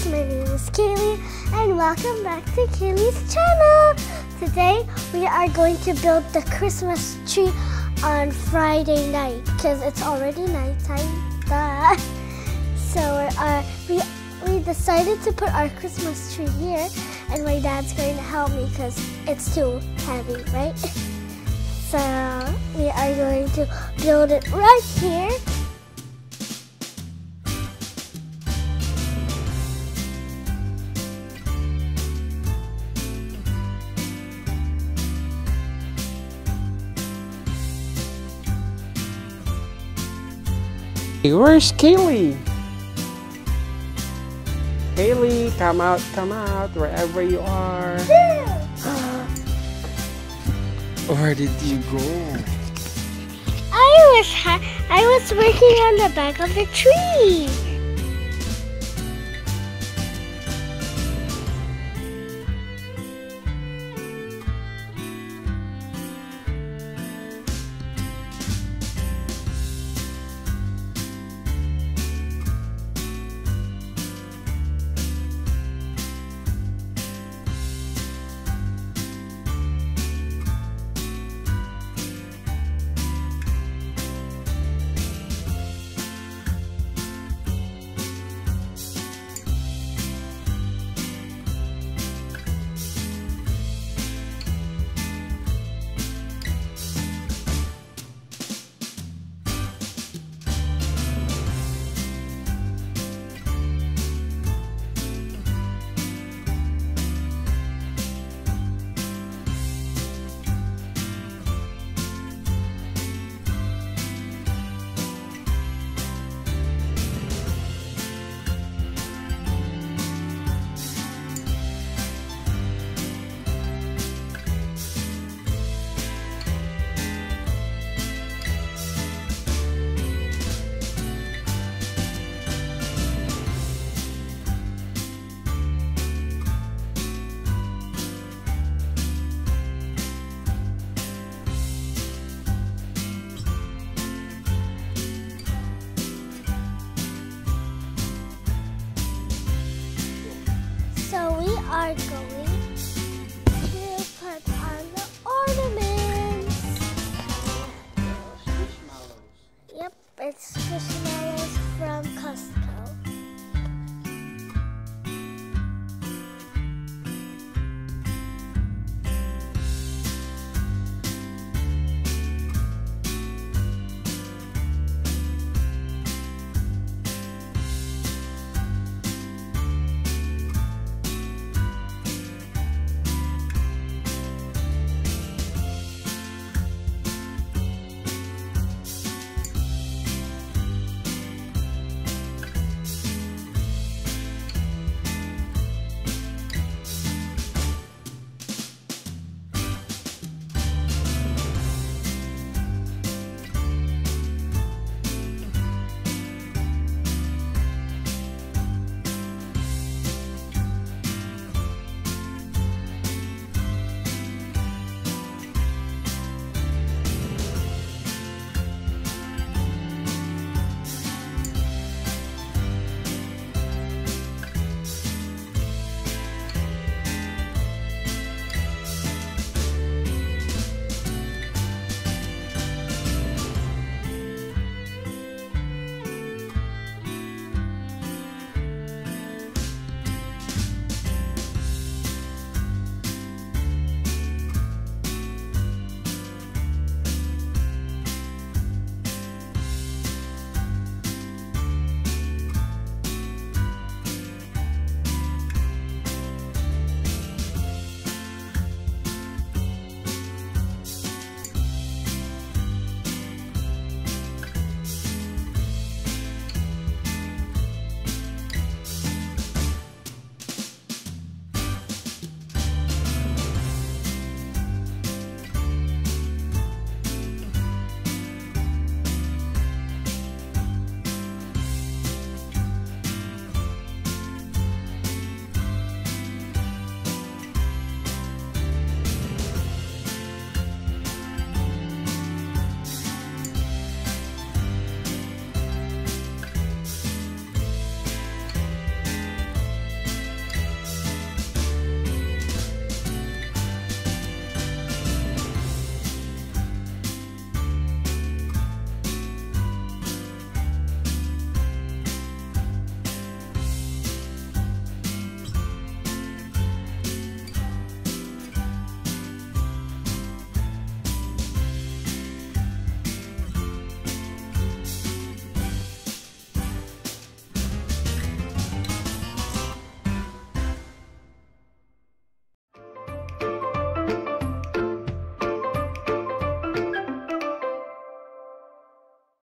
guys, my name is Kaeley and welcome back to Kaeley's channel. Today we are going to build the Christmas tree on Friday night because it's already nighttime. Duh. So uh, we, we decided to put our Christmas tree here and my dad's going to help me because it's too heavy, right? So we are going to build it right here. Hey, Where's Kaeley? Kaeley, come out, come out, wherever you are. Where did you go? I was I was working on the back of the tree.